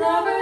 Lover.